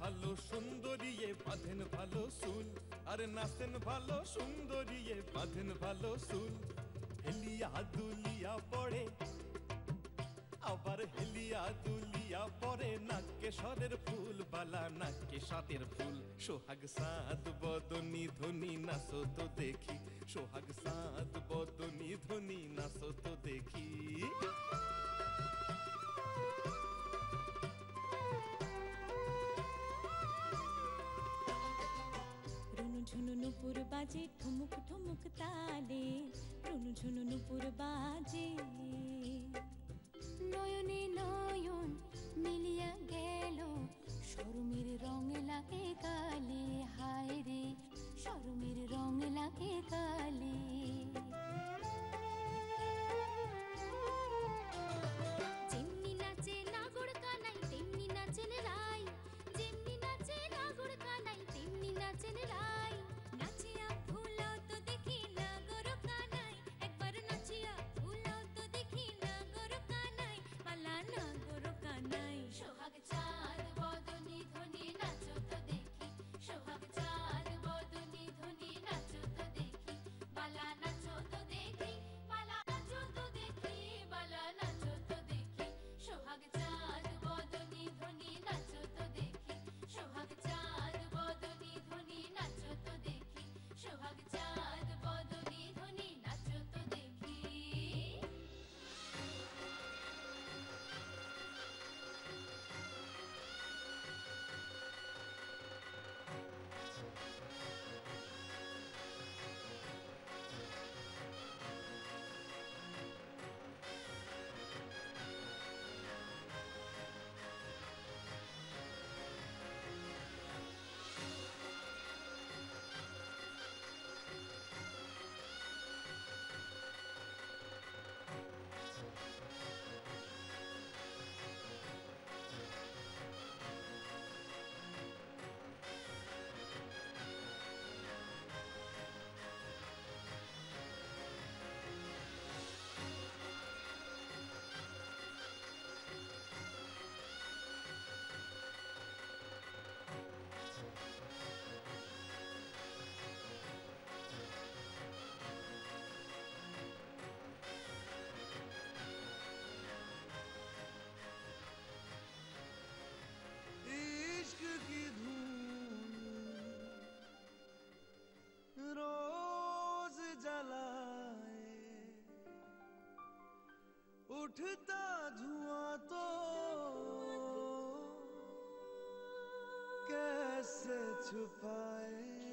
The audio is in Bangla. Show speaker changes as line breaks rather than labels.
ভালো সুন্দরিয়ে, বাঁধেন ভালো সুল আরে নাচেন ভালো সুন্দরিয়ে, বাঁধেন ভালো সুল হেলিয়া দুলিয়া পড়ে, আবার হেলিয়া দুলিয়া পরে নাক্কে সরের ফুল, বালা নাক্কে সাতের ফুল। সোহাগ সাদ বদনি ধ্বনি নাচো তো দেখি। সোহাগ সাদ
বাজে, ঠুমুক ঠুমুক তালে টুনু ঝুনু নুপুর বাজে। নয়নে নয়ন মিলিয়া গেল, সরমের রং লাগে কালে। হায় রে, সরমের রং লাগে কালে।
उठता धुआँ तो कैसे छुपाए?